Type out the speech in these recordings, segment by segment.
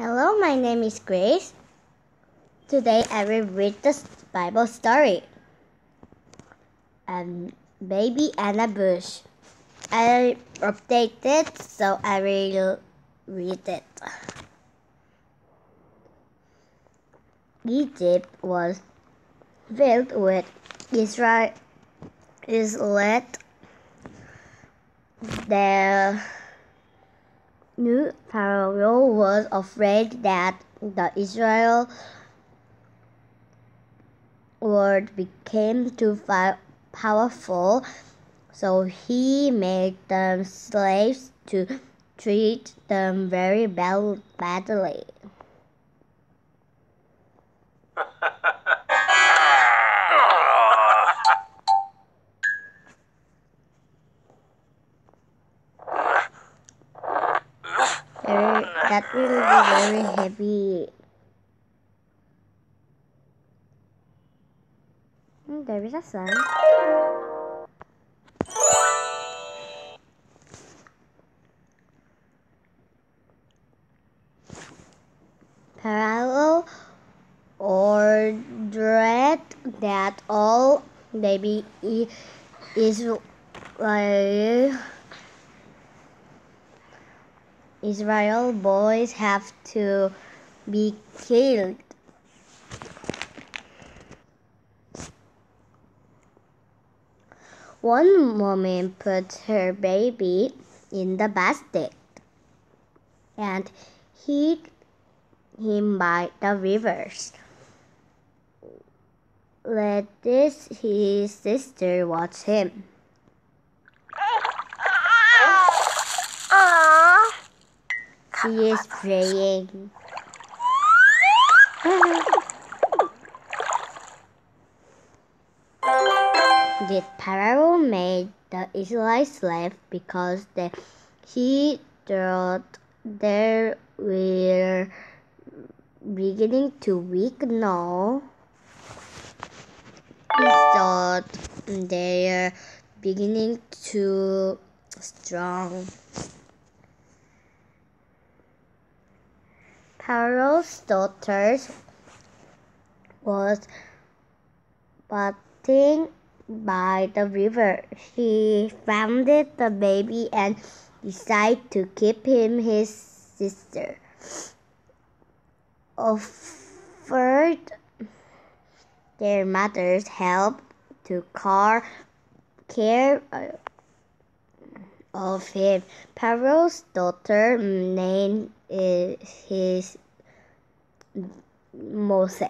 Hello, my name is Grace. Today I will read the Bible story. Um, Baby Anna Bush. I updated, it so I will read it. Egypt was filled with Israel, Israelite. The new Pharaoh was afraid that the Israel world became too powerful, so he made them slaves to treat them very badly. That will be very heavy. Hmm, there is a sun. Parallel ordered that all baby Israel Israel boys have to be killed. One woman put her baby in the basket and hid him by the rivers. Let this his sister watch him. She is praying. the Pharaoh made the Israelites slave because they, he thought they were beginning to weak. No, he thought they are beginning to strong. Pharaoh's daughter was bathing by the river. She found the baby and decided to keep him his sister. Offered their mother's help to car, care uh, of him. Pharaoh's daughter named his Moses.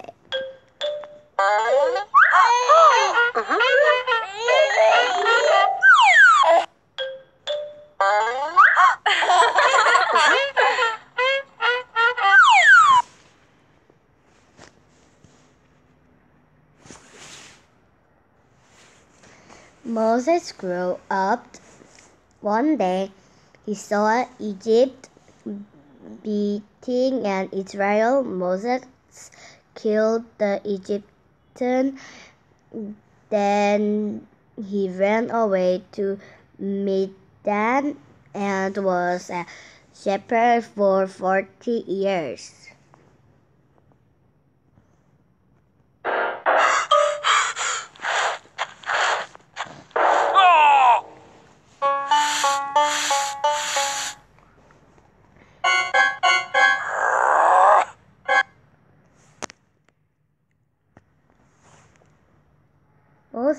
Moses grew up. One day, he saw Egypt beating an Israel. Moses killed the Egyptian. Then he ran away to Midian and was a shepherd for 40 years.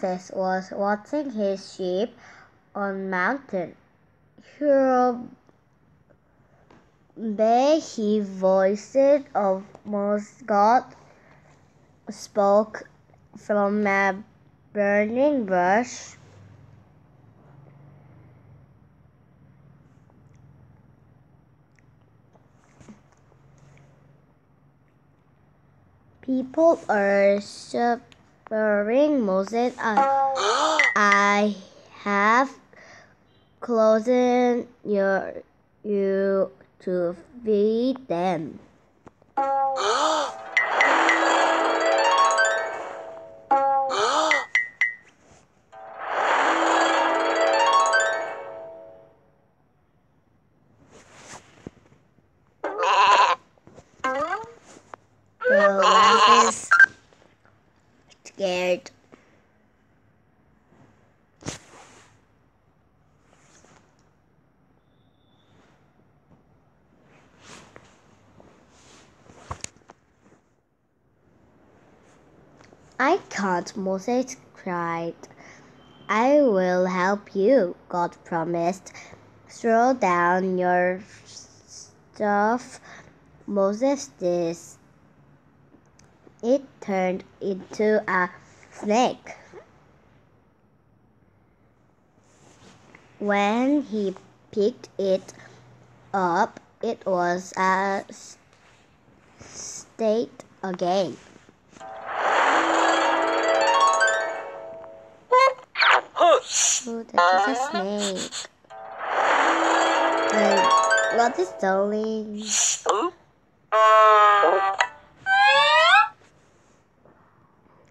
Moses was watching his sheep on mountain Horeb. He voiced of most God spoke from a burning bush. People are suffering Moses. I, I have chosen your, you to feed them. I can't, Moses cried. I will help you, God promised. Throw down your stuff. Moses did. It turned into a snake. When he picked it up, it was a state again. That is a snake. And what is darling?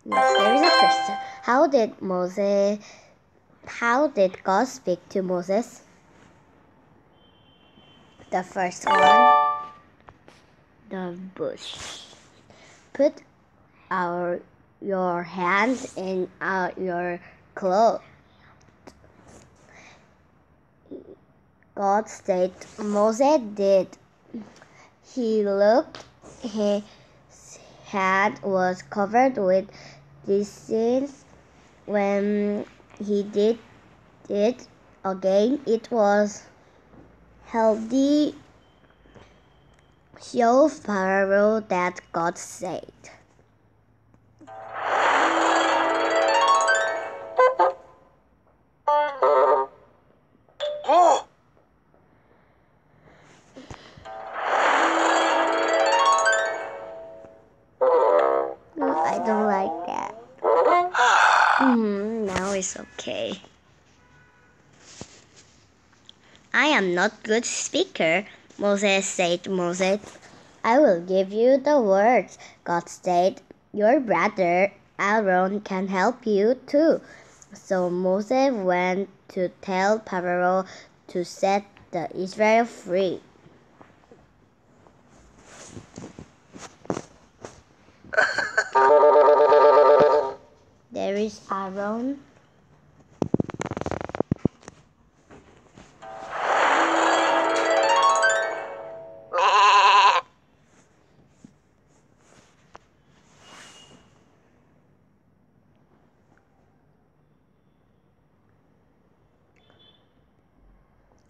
Yes, there is a question. How did Moses how did God speak to Moses? The first one, the bush. Put our your hands in our, your clothes. God said Moses did. He looked, his head was covered with disease. When he did it again, it was healthy. Show Pharaoh that God said. Is mm-hmm, okay. I am not good speaker, Moses said Moses. I will give you the words. God said, Your brother Aaron can help you too. So Moses went to tell Pharaoh to set the Israel free.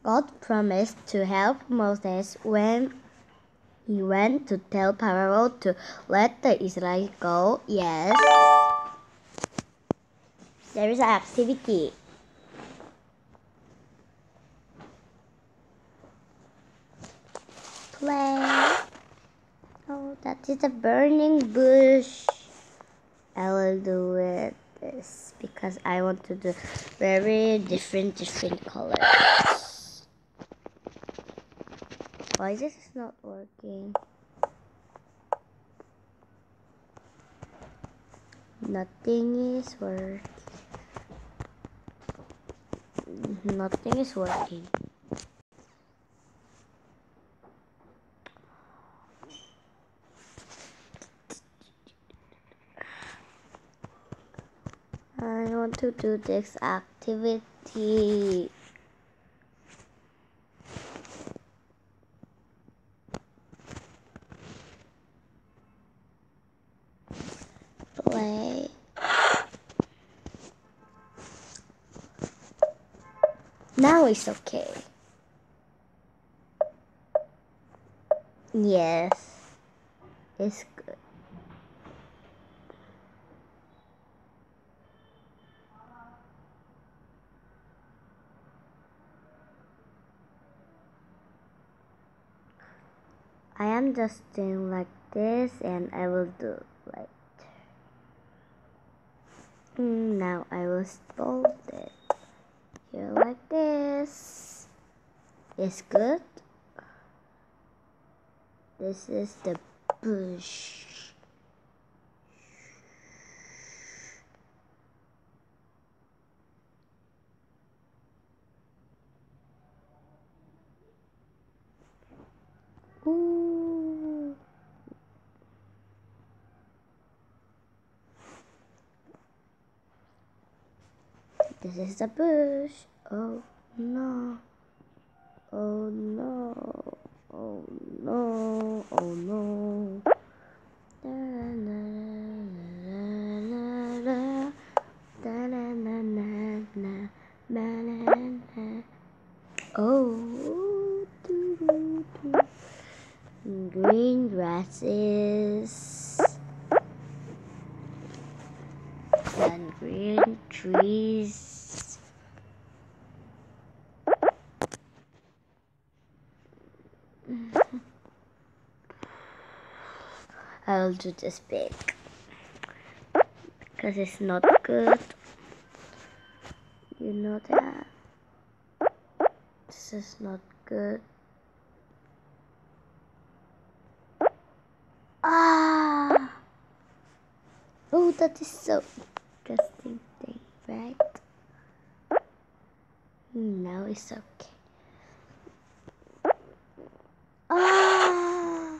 God promised to help Moses when he went to tell Pharaoh to let the Israelites go. Yes. There is an activity. Play. Oh, that is a burning bush. I will do it this because I want to do very different different colors. Why is this not working? Nothing is working. Nothing is working. I want to do this activity. play. Now it's okay. Yes, it's good. I am just doing like this and I will do like Mm, now I will fold it here like this. It's good. This is the bush. This is a bush. Oh no. Oh no. Oh no. Oh no. Oh. Doo, doo. Green grasses and green trees do this big because it's not good. You know that. This is not good. Ah! Oh, that is so interesting thing, right? Now it's okay. Ah!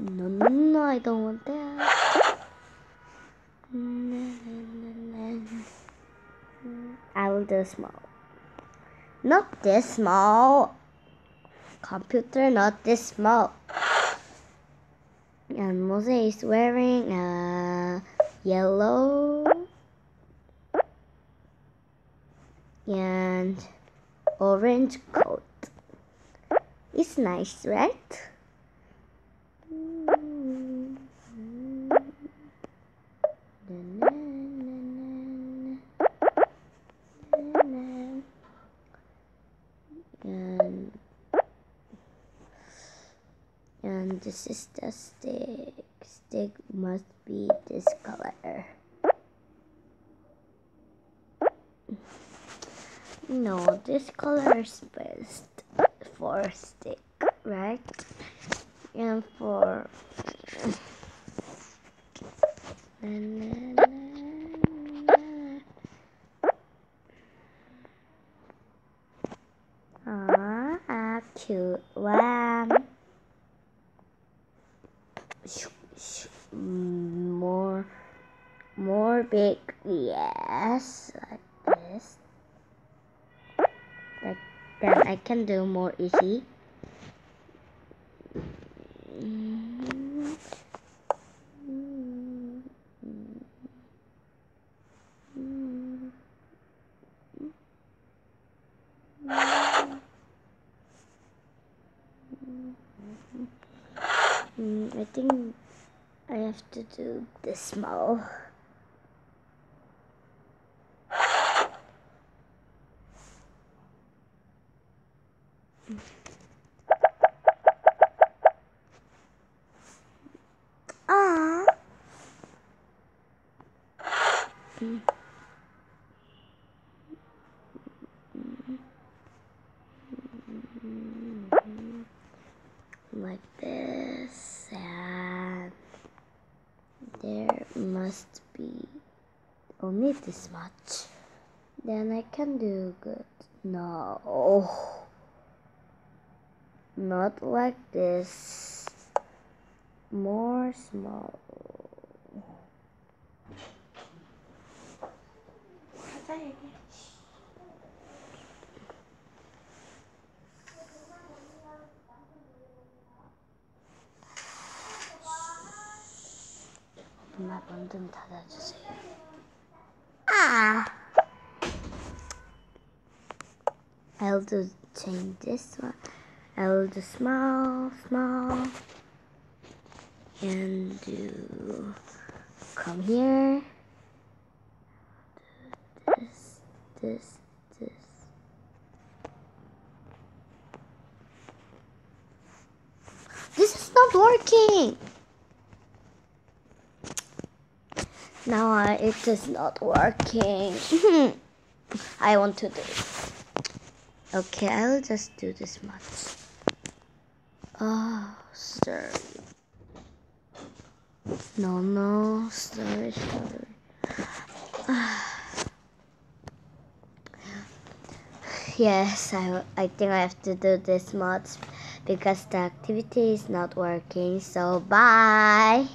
No, no, no, I don't want that. I will do small. Not this small. Computer, not this small. And Mose is wearing a yellow and orange coat. It's nice, right? And this is the stick. Stick must be this color. No, this color is best for stick, right? And for Ah, cute one. More, more big, yes, like this. Like then I can do more easy. Mm, I think I have to do this small. Like this, and there must be only this much. Then I can do good. No, not like this. More small. 엄마 문 좀 닫아주세요. 아. I'll do change this one. I'll do small, small, and do come here. This, this, this. This is not working. Now it is not working. I want to do it. Okay, I will just do this much. Oh, sorry. No, no, sorry, sorry. yes, I, I think I have to do this much because the activity is not working. So, bye.